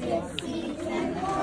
Yes, he can.